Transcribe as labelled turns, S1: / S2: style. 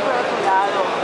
S1: por otro lado.